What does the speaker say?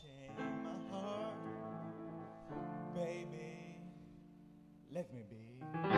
chain my heart. Baby, let me be.